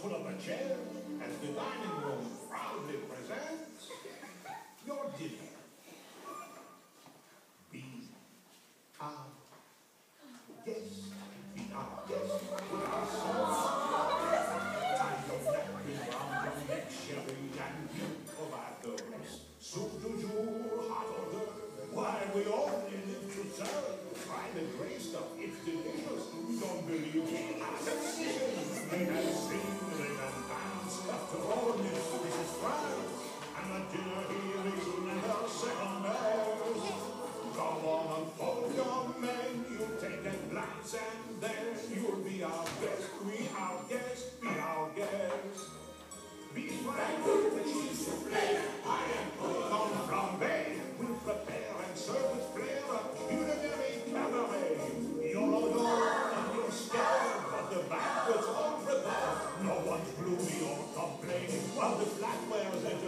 pull up a chair as the dining room proudly presents your dinner. Be our guest. Be our guest. Put our sauce. Tie your napkin round your neck, and you provide those. Soup du jour, hot or. Why, we only live to serve. Try the gray stuff. While the flatware's entertaining. We